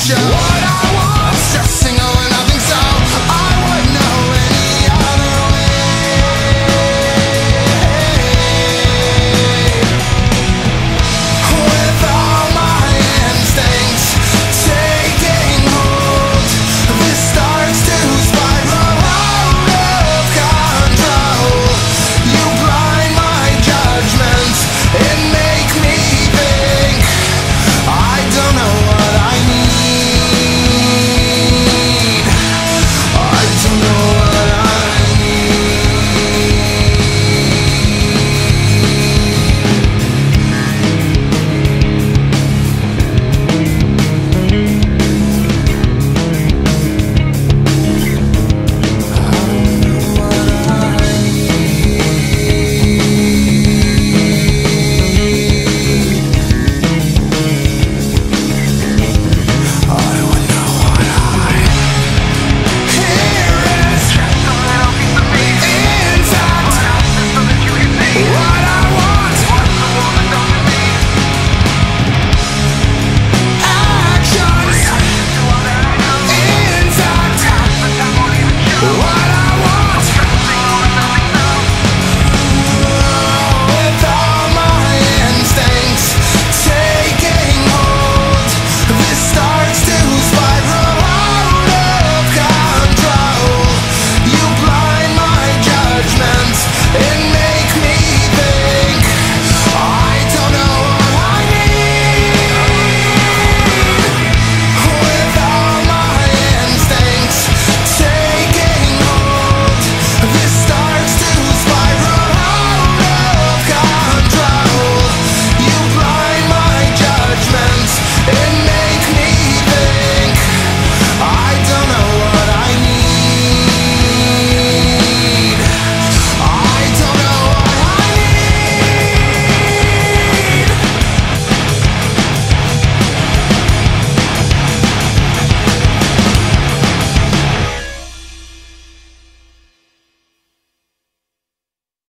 show.